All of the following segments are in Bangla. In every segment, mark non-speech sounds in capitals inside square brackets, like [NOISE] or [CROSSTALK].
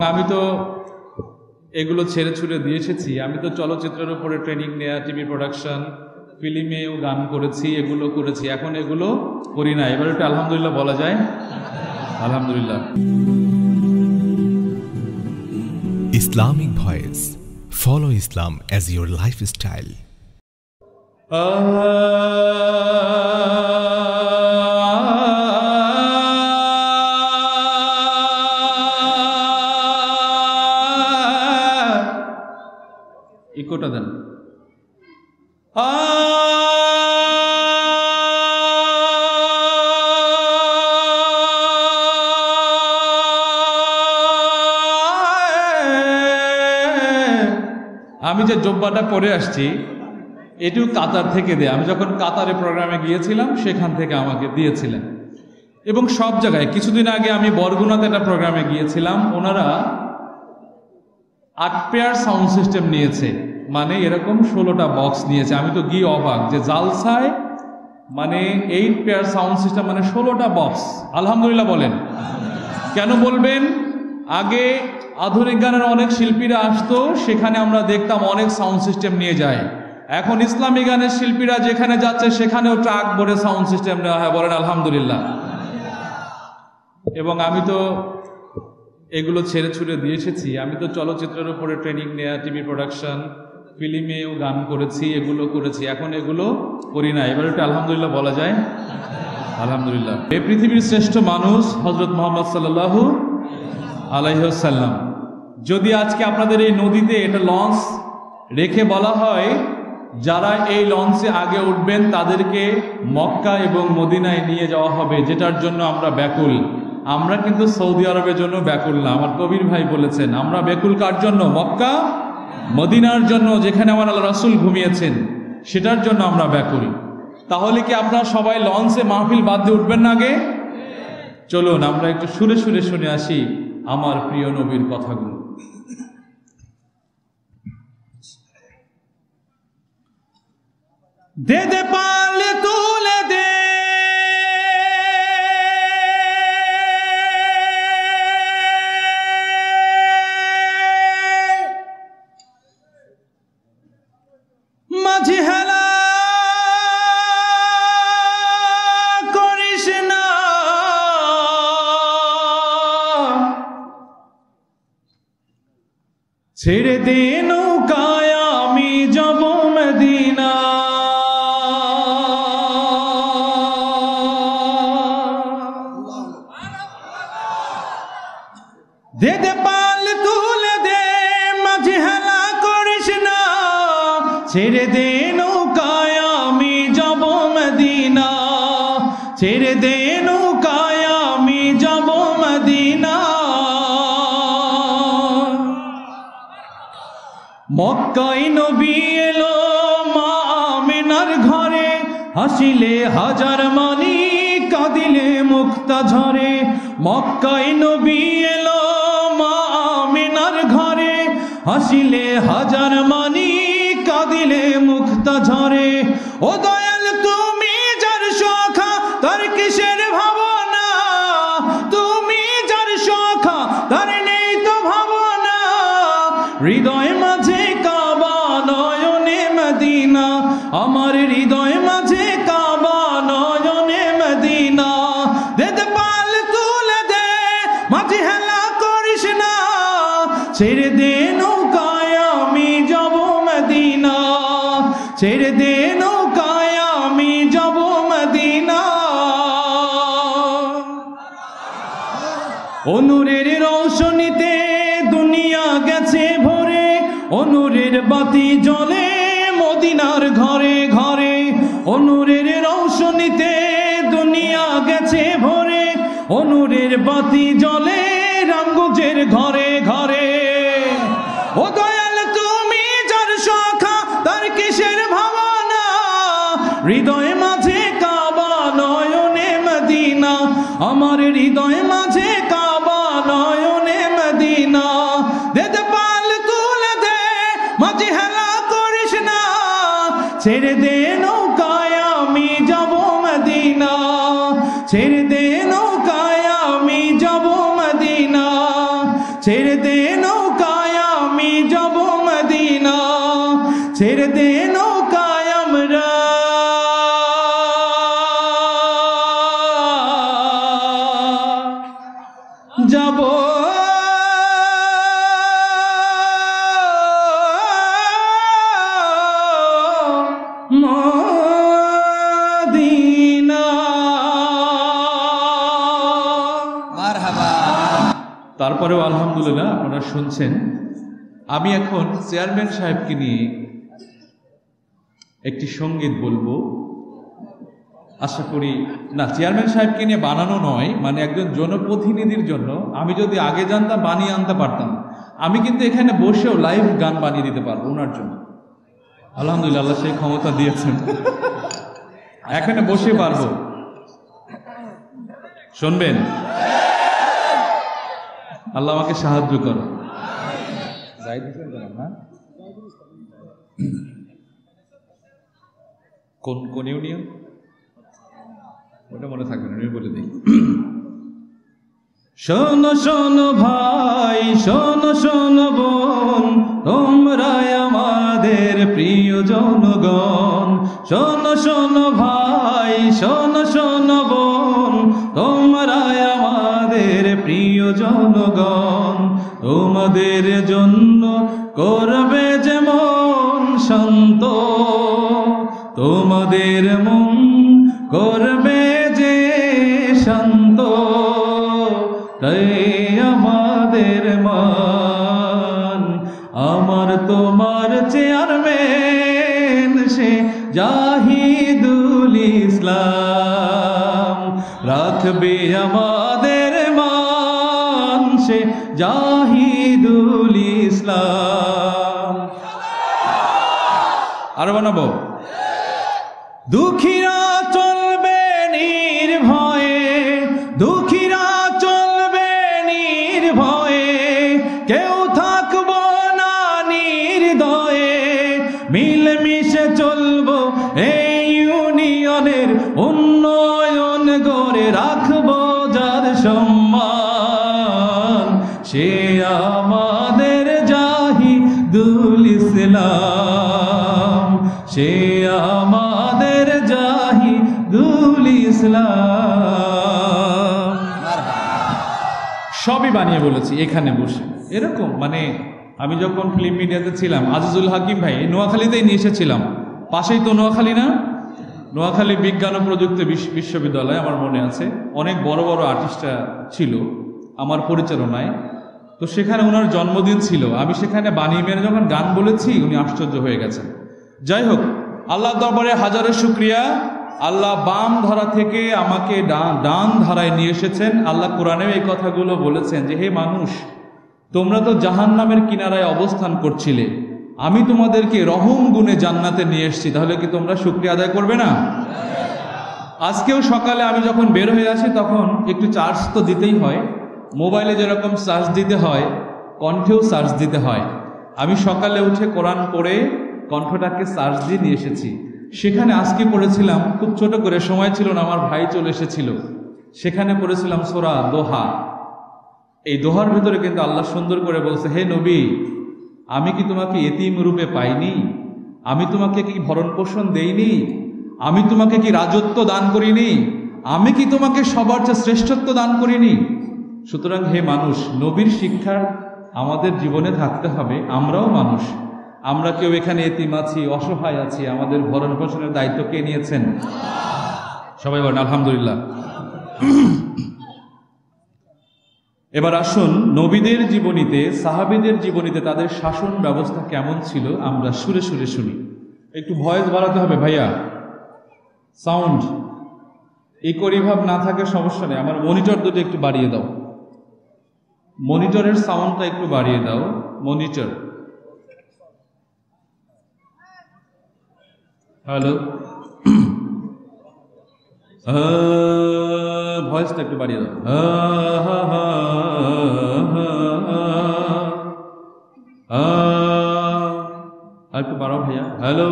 আমি তো এগুলো ছেড়ে ছুড়ে দিয়ে এসেছি। আমি তো চলচ্চিত্রের উপরে ট্রেনিং নেওয়া টিভি প্রোডাকশন ফিল্মেও গান করেছি এগুলো করেছি। এখন এগুলো করি না। এবার একটু আলহামদুলিল্লাহ বলা যায়। আলহামদুলিল্লাহ। Islamic Voice. Follow Islam as your lifestyle. ইকোটা দেন। আমি যে জব্বাটা পরে আসছি এটিও কাতার থেকে দেয়। আমি যখন কাতারে প্রোগ্রামে গিয়েছিলাম সেখান থেকে আমাকে দিয়েছিলেন। এবং সব জায়গায় কিছুদিন আগে আমি বরগুনাতে একটা প্রোগ্রামে গিয়েছিলাম ওনারা আট পেয়ার সাউন্ড সিস্টেম নিয়েছে। মানে এরকম ষোলোটা বক্স নিয়েছে। আমি তো গিয়ে অবাক যে জালসায় মানে এইট পেয়ার সাউন্ড সিস্টেম মানে ষোলোটা বক্স আলহামদুলিল্লাহ বলেন। কেন বলবেন? আগে আধুনিক গানের অনেক শিল্পীরা আসতো, সেখানে আমরা দেখতাম অনেক সাউন্ড সিস্টেম নিয়ে যায়। এখন ইসলামী গানের শিল্পীরা যেখানে যাচ্ছে, সেখানেও ট্রাক ভরে সাউন্ড সিস্টেম নেওয়া হয়। বলেন আলহামদুলিল্লাহ। এবং আমি তো এগুলো ছেড়ে ছুড়ে দিয়ে এসেছি। আমি তো চলচ্চিত্রের উপরে ট্রেনিং নেওয়া টিভি প্রোডাকশন ফিল্মেও গান করেছি, এগুলো করেছি। এখন এগুলো করি না। এবার একটু আলহামদুলিল্লাহ বলা যায়। আলহামদুলিল্লাহ। এই পৃথিবীর শ্রেষ্ঠ মানুষ হজরত মোহাম্মদ সাল্লাহু আলাইসাল্লাম যদি আজকে আপনাদের এই নদীতে এটা লঞ্চ রেখে বলা হয়, যারা এই লঞ্চে আগে উঠবেন, তাদেরকে মক্কা এবং মদিনায় নিয়ে যাওয়া হবে, যেটার জন্য আমরা ব্যাকুল। আমরা কিন্তু সৌদি আরবের জন্য ব্যাকুল না। আমার কবির ভাই বলেছেন, আমরা ব্যাকুল কার জন্য? মক্কা মদিনার জন্য যেখানে আমার আল্লাহ রাসুল ঘুমিয়েছেন, সেটার জন্য আমরা ব্যাকুল তাহলে কি আপনারা সবাই লঞ্চে মাহফিল বাদ দিয়ে উঠবেন না আগে? চলুন, আমরা একটু সুরে সুরে শুনে আসি আমার প্রিয় নবীর কথাগুলো। দে দে পাল তুলে ছেড়ে দে নৌকায় মক্কাই নবী এলো মা আমিনার ঘরে। হাসিলে হাজার মানি কাঁদিলে মুক্তা ঝরে। মক্কাই নবী এলো মা আমিনার ঘরে। হাসিলে হাজার মানি কাঁদিলে মুক্তা ঝরে। ও দয়াল, তুমি যার সখা, তার কিসের ভাবনা? তুমি যার সখা, তার নেই তো ভাবনা। হৃদয় মাঝে ছেড়ে দে নৌকায় আমি যাব মদিনা। অনুরের রৌশনীতে দুনিয়া গেছে ভরে, অনুরের বাতি জলে মদিনার ঘরে ঘরে। অনুরের রৌশনীতে দুনিয়া গেছে ভরে, অনুরের বাতি জলে রামগঞ্জের ঘরে ঘরে। হৃদয় মাঝে কাবা নয়নে মদিনা। আমার হৃদয় মাঝে কাবা নয়নে মদিনা। দে দে পাল তুলে দে মাঝে হেলা করিস না। ছেড়ে দে নৌকায় আমি যাব মদিনা। ছেড়ে দে নৌকায় আমি যাব মদিনা। ছেড়ে দে তারপরেও আলহামদুলিল্লাহ আপনারা শুনছেন। আমি এখন চেয়ারম্যান সাহেবকে নিয়ে একটি সংগীত বলব। আশা করি, না, চেয়ারম্যান সাহেবকে নিয়ে বানানো নয় মানে একজন জনপ্রতিনিধির জন্য। আমি যদি আগে জানতাম, বানিয়ে আনতে পারতাম। আমি কিন্তু এখানে বসেও লাইভ গান বানিয়ে দিতে পারব ওনার জন্য। আলহামদুলিল্লাহ সেই ক্ষমতা দিয়েছেন। এখানে বসে পারব। শুনবেন? আল্লাহ আমাকে সাহায্য করো। না? কোন কোন ইউনিয়ন? ওটা মনে থাকবে না আমি বলে দিই। শোনো শোনো ভাই শোনো শোনো বোন তোমরাই আমাদের প্রিয় জনগণ। শোনো শোনো ভাই শোনো শোনো প্রিয় জনগণ, তোমাদের জন্য করবে যেমন শান্ত তোমাদের মন করবে যে শান্ত। তাই আমাদের মান, আমার তোমার চেয়ারম্যান সে জাহিদুল ইসলাম। রাখবে আমাদের সে জাহিদুল ইসলাম। আরও বানাবো? দুঃখীরা আমাদের জাহিদুল ইসলাম। সবই বানিয়ে বলেছি, এখানে বসে। এরকম মানে আমি যখন ফিল্ম মিডিয়াতে ছিলাম, আজিজুল হাকিম ভাই নোয়াখালীতেই নিয়ে এসেছিলাম। পাশেই তো নোয়াখালী না? নোয়াখালী বিজ্ঞান ও প্রযুক্তি বিশ- বিশ্ববিদ্যালয় আমার মনে আছে। অনেক বড় বড় আর্টিস্টরা ছিল, আমার পরিচালনায়। তো সেখানে ওনার জন্মদিন ছিল। আমি সেখানে বানিয়ে মেরে যখন গান বলেছি, উনি আশ্চর্য হয়ে গেছেন। যাই হোক আল্লাহ দরবারে হাজারো শুক্রিয়া। আল্লাহ বাম ধারা থেকে আমাকে ডান ধারায় নিয়ে এসেছেন। আল্লাহ কোরআনেও এই কথাগুলো বলেছেন যে, হে মানুষ, তোমরা তো জাহান নামের কিনারায় অবস্থান করছিলে। আমি তোমাদেরকে রহম গুণে জান্নাতে নিয়ে এসেছি। তাহলে কি তোমরা শুক্রিয়া আদায় করবে না? আজকেও সকালে আমি যখন বের হয়ে আসি, তখন একটু চার্জ তো দিতেই হয়। মোবাইলে যেরকম চার্জ দিতে হয়, কণ্ঠেও চার্জ দিতে হয়। আমি সকালে উঠে কোরআন পড়ে কণ্ঠটাকে চার্জ দিয়ে নিয়ে এসেছি। সেখানে আজকে পড়েছিলাম, খুব ছোট করে, সময় ছিল না, আমার ভাই চলে এসেছিল। সেখানে পড়েছিলাম সোরা দোহা। এই দোহার ভিতরে কিন্তু আল্লাহ সুন্দর করে বলছে, হে নবী, আমি কি তোমাকে এতিম রূপে পাইনি? আমি তোমাকে কি ভরণ পোষণ দেইনি? আমি তোমাকে কি রাজত্ব দান করিনি? আমি কি তোমাকে সবার চেয়ে শ্রেষ্ঠত্ব দান করিনি? সুতরাং হে মানুষ, নবীর শিক্ষা আমাদের জীবনে থাকতে হবে, আমরাও মানুষ। আমরা কেউ এখানে এতিম আছি, অসহায় আছি, আমাদের ভরণ পোষণের দায়িত্ব কে নিয়েছেন? সবাই বলেন, আলহামদুলিল্লাহ। এবার আসুন, নবীদের জীবনীতে, সাহাবিদের জীবনীতে তাদের শাসন ব্যবস্থা কেমন ছিল, আমরা সুরে সুরে শুনি। একটু ভয়েস বাড়াতে হবে, ভাইয়া। সাউন্ড। এই করিভাব না থাকে, সমস্যা নেই। আমার মনিটর দুটো একটু বাড়িয়ে দাও। মনিটরের সাউন্ডটা একটু বাড়িয়ে দাও। মনিটর। হ্যালো ভয়েসটা [CLEARS THROAT] একটু বাড়িয়ে দাও। আর একটু বাড়াও ভাইয়া। হ্যালো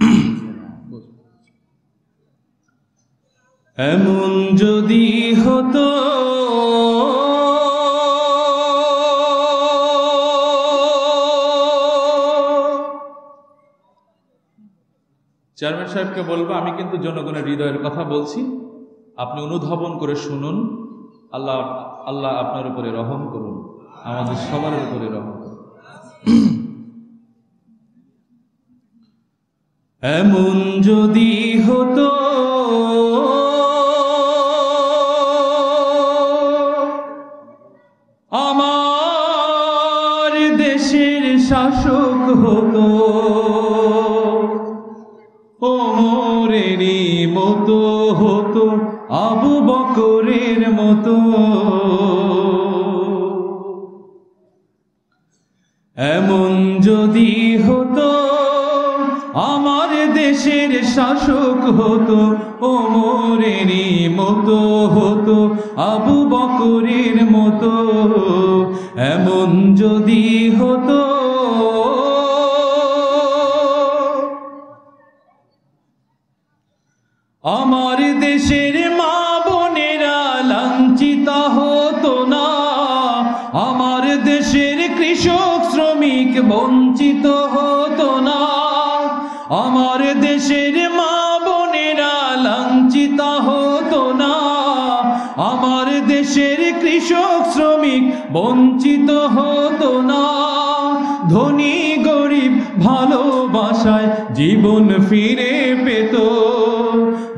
[CLEARS THROAT] এমন যদি হতো সাহেবকে বলব, আমি কিন্তু জনগণের হৃদয়ের কথা বলছি। আপনি অনুধাবন করে শুনুন। আল্লাহ আল্লাহ আপনার উপরে রহম করুন। আমাদের সবার উপরে রহম এমন যদি হতো এমন যদি হতো বঞ্চিত হতো না। ধনী গরিব ভালোবাসায় জীবন ফিরে পেত।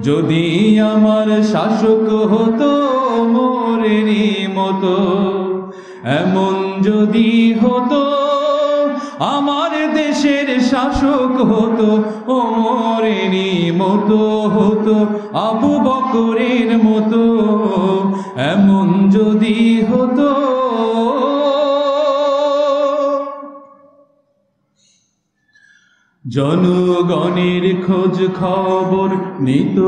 যদি আমার শাসক হতো মোরেরই মতো, এমন যদি হতো আমার দেশের শাসক হতো ও মোরেরই মতো হতো, আবু বকরের মতো, এমন যদি হতো জনগণের খোঁজ খবর নিত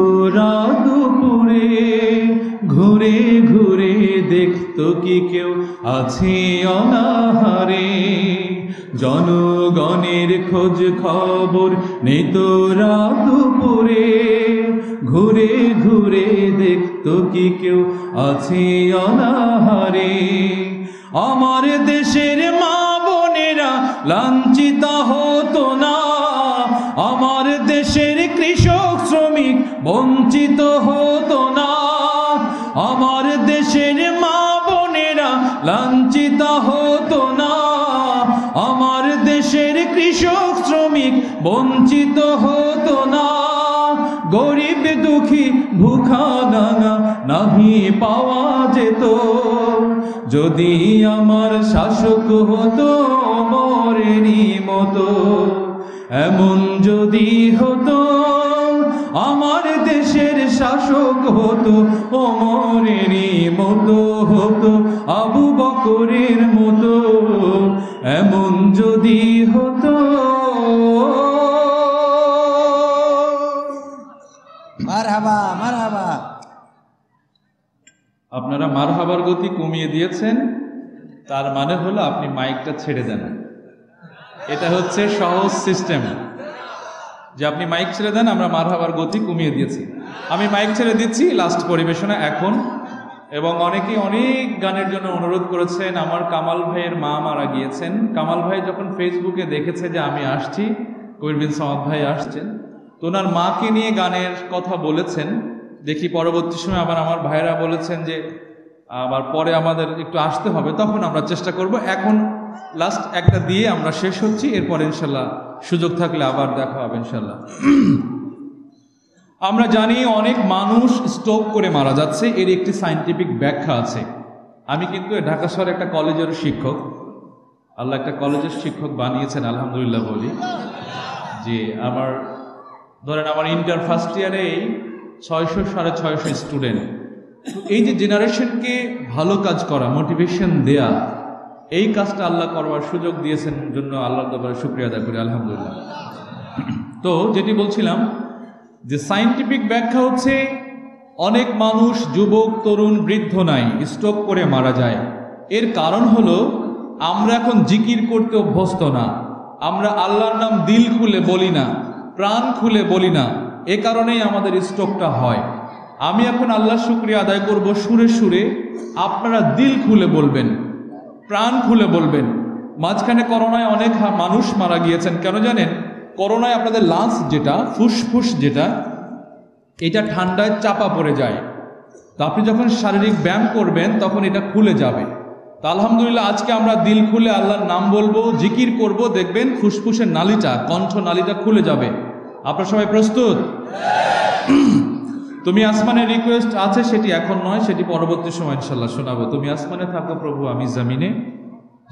দুপুরে। ঘুরে ঘুরে দেখতো কি কেউ আছে অনাহারে। জনগণের খোঁজ খবর নিত দুপুরে। ঘুরে ঘুরে দেখতো কি কেউ আছে অনাহারে? আমার দেশের মা বোনেরা লাঞ্ছিত হতো না। আমার দেশের কৃষক, শ্রমিক বঞ্চিত হতো না। আমার দেশের মা বোনেরা লাঞ্ছিত হতো না। আমার দেশের কৃষক, শ্রমিক বঞ্চিত হতো না। গরিব দুঃখী ভুখা নাঙা নাহি পাওয়া যেত। যদি আমার শাসক হতো মরেরই মতো। এমন যদি হতো, আমার দেশের শাসক হতো ওমরেরই মতো হতো, আবু বকরের মতো। এমন যদি হতো আপনারা মার হাবার গতি কমিয়ে দিয়েছেন, তার মানে হলো আপনি মাইকটা ছেড়ে দেন এটা হচ্ছে সহজ সিস্টেম। যে আপনি মাইক ছেড়ে দেন, আমরা মার হাবার গতি কমিয়ে দিয়েছি। আমি মাইক ছেড়ে দিচ্ছি লাস্ট পরিবেশনা এখন, এবং অনেকেই অনেক গানের জন্য অনুরোধ করেছেন, আমার কামাল ভাইয়ের মা মারা গিয়েছেন। কামাল ভাই যখন ফেসবুকে দেখেছে যে আমি আসছি, কবির বিন সামাদ ভাই আসছেন তো ওনার মাকে নিয়ে গানের কথা বলেছেন। দেখি পরবর্তী সময় আবার আমার ভাইরা বলেছেন যে, আবার পরে আমাদের একটু আসতে হবে, তখন আমরা চেষ্টা করব। এখন লাস্ট একটা দিয়ে আমরা শেষ হচ্ছি, এরপর ইনশাল্লাহ সুযোগ থাকলে আবার দেখা হবে ইনশাল্লাহ। [CLEARS THROAT] আমরা জানি অনেক মানুষ স্ট্রোক করে মারা যাচ্ছে, এর একটি সাইন্টিফিক ব্যাখ্যা আছে। আমি কিন্তু ঢাকা শহরে একটা কলেজের শিক্ষক। আল্লাহ একটা কলেজের শিক্ষক বানিয়েছেন, আলহামদুলিল্লাহ বলি। যে আমার ধরেন আমার ইন্টার ফার্স্ট ইয়ারেই ছয়শো সাড়ে ছয়শো স্টুডেন্ট এই যে জেনারেশনকে ভালো কাজ করা মোটিভেশন দেয়া, এই কাজটা আল্লাহ করবার সুযোগ দিয়েছেন জন্য আল্লাহ দরবারে শুক্রিয়া আদায় করি, আলহামদুলিল্লাহ। তো যেটি বলছিলাম যে সাইন্টিফিক ব্যাখ্যা হচ্ছে অনেক মানুষ, যুবক, তরুণ, বৃদ্ধ নাই স্ট্রোক করে মারা যায়। এর কারণ হলো আমরা এখন জিকির করতে অভ্যস্ত না। আমরা আল্লাহর নাম দিল খুলে বলি না। প্রাণ খুলে বলি না, এ কারণেই আমাদের স্ট্রোকটা হয়। আমি এখন আল্লাহ শুক্রিয়া আদায় করব সুরে সুরে, আপনারা দিল খুলে বলবেন, প্রাণ খুলে বলবেন। মাঝখানে করোনায় অনেক মানুষ মারা গিয়েছেন, কেন জানেন? করোনায় আপনাদের লাংস যেটা, ফুসফুস যেটা, এটা ঠান্ডায় চাপা পড়ে যায়। তো আপনি যখন শারীরিক ব্যায়াম করবেন, তখন এটা খুলে যাবে। তা আলহামদুলিল্লাহ, আজকে আমরা দিল খুলে আল্লাহর নাম বলব, জিকির করব, দেখবেন ফুসফুসের নালিটা, কণ্ঠ নালিটা খুলে যাবে। আপনারা সবাই প্রস্তুত? তুমি আসমানের রিকোয়েস্ট আছে, সেটি এখন নয়, সেটি পরবর্তী সময় ইনশাল্লাহ শোনাবো। তুমি আসমানে থাকো প্রভু, আমি জামিনে,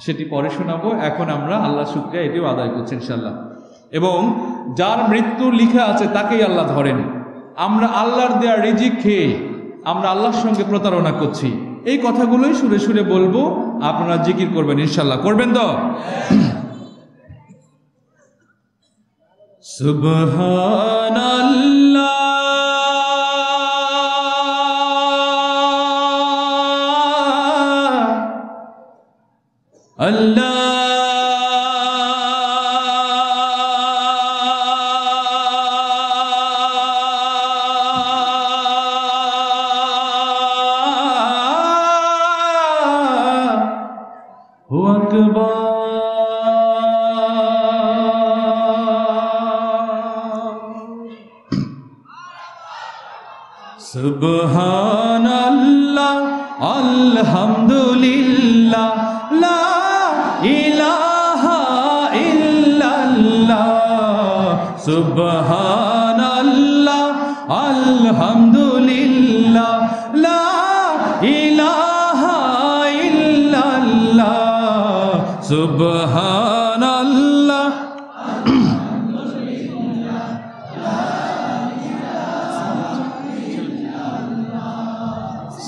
সেটি পরে শোনাবো। এখন আমরা আল্লাহ শুক্রিয়া এটিও আদায় করছি ইনশাল্লাহ এবং যার মৃত্যু লিখা আছে, তাকেই আল্লাহ ধরেন। আমরা আল্লাহর দেয়া রিজিক খেয়ে, আমরা আল্লাহর সঙ্গে প্রতারণা করছি। এই কথাগুলোই সুরে সুরে বলব আপনারা জিকির করবেন ইনশাল্লাহ। করবেন তো? সুবহানাল্লাহ। আল্লাহ ইলাহা ইল্লাল্লাহ সুবহানাল্লাহ আলহামদুলিল্লাহ লা ইলাহা ইল্লাল্লাহ সুবহানাল্লাহ।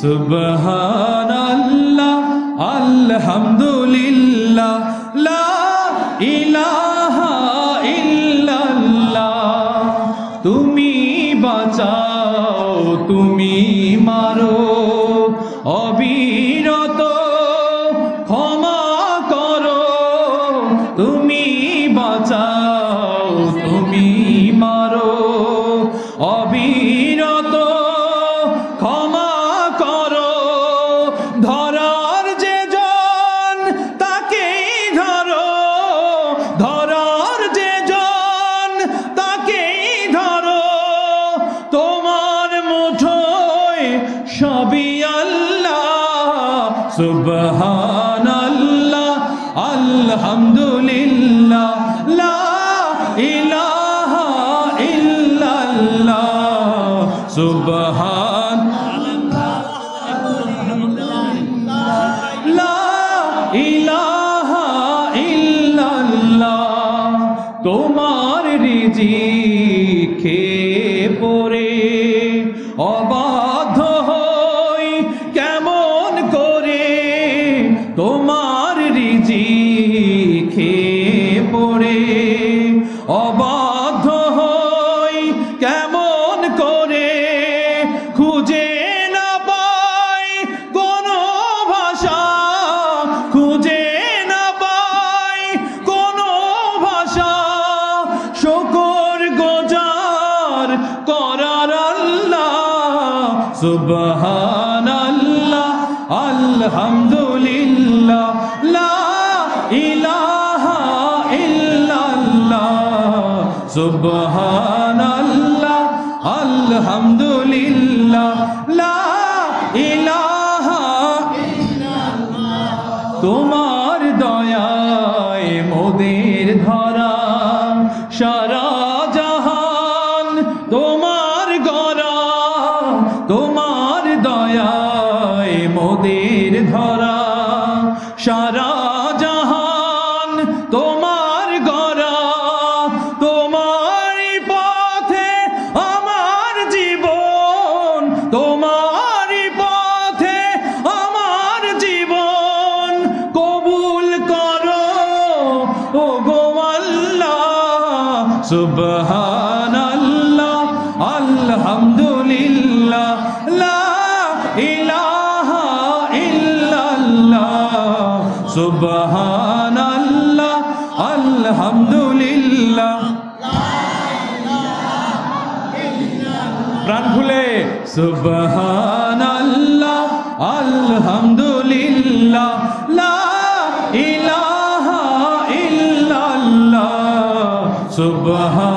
সুবহানাল্লাহ। অবিরত ইল্লাল্লাহ গোজার করার আল্লাহ সুবহানাল্লাহ আলহামদুলিল্লাহ লা ইলাহা ইল্লাল্লাহ সুবহানাল্লাহ আলহামদুলিল্লাহ লা ইলাহা দয়ায় মোদের ধরা আলহামদুলিল্লাহ প্রাণ খুলে সুবহানাল্লাহ আলহামদুলিল্লাহ লা ইলাহা ইল্লাল্লাহ সুবহানাল্লাহ।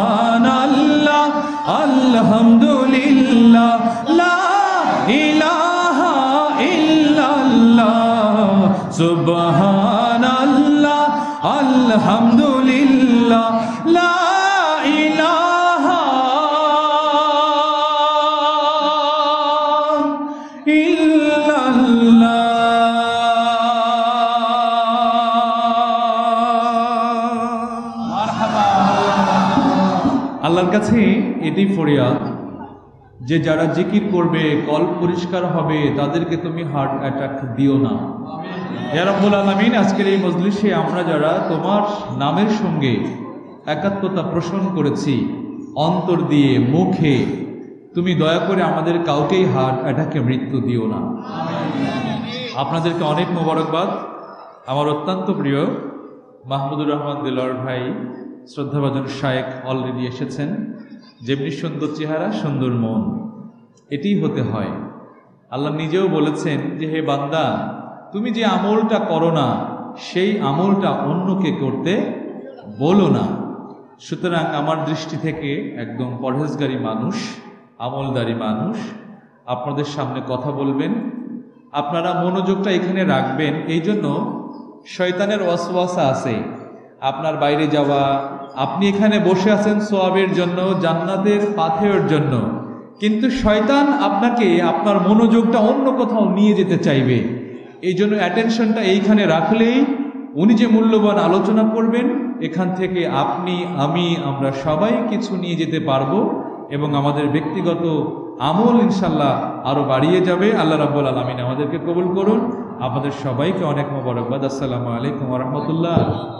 এটি ফরিয়াদ, যে যারা জিকির করবে, কল পরিষ্কার হবে, তাদেরকে তুমি হার্ট অ্যাটাক দিও না। ইয়ারব্বুল আলমিন, আজকের এই মজলিসে আমরা যারা তোমার নামের সঙ্গে একাত্মতা পোষণ করেছি, অন্তর দিয়ে, মুখে, তুমি দয়া করে আমাদের কাউকেই হার্ট অ্যাটাকে মৃত্যু দিও না। আপনাদেরকে অনেক মোবারকবাদ। আমার অত্যন্ত প্রিয় মাহমুদুর রহমান দিলর ভাই, শ্রদ্ধাভাজন শায়েক অলরেডি এসেছেন। যেমনি সুন্দর চেহারা, সুন্দর মন, এটি হতে হয়। আল্লাহ নিজেও বলেছেন যে, হে বান্দা, তুমি যে আমলটা করো না, সেই আমলটা অন্যকে করতে বলো না। সুতরাং আমার দৃষ্টি থেকে একদম পরহেজগারী মানুষ, আমলদারী মানুষ, আপনাদের সামনে কথা বলবেন। আপনারা মনোযোগটা এখানে রাখবেন। এই জন্য শয়তানের ওয়াসওয়াসা আছে। আপনার বাইরে যাওয়া আপনি এখানে বসে আছেন সোয়াবের জন্য, জান্নাতের পাথেয়ের জন্য। কিন্তু শয়তান আপনাকে আপনার মনোযোগটা অন্য কোথাও নিয়ে যেতে চাইবে। এই জন্য অ্যাটেনশনটা এইখানে রাখলেই উনি যে মূল্যবান আলোচনা করবেন, এখান থেকে আপনি, আমি, আমরা সবাই কিছু নিয়ে যেতে পারব এবং আমাদের ব্যক্তিগত আমল ইনশাল্লাহ আরও বাড়িয়ে যাবে। আল্লাহ রাব্বুল আলমিন আমাদেরকে কবুল করুন। আমাদের সবাইকে অনেক মোবারকবাদ। আসসালামু আলাইকুম রহমতুল্লাহ।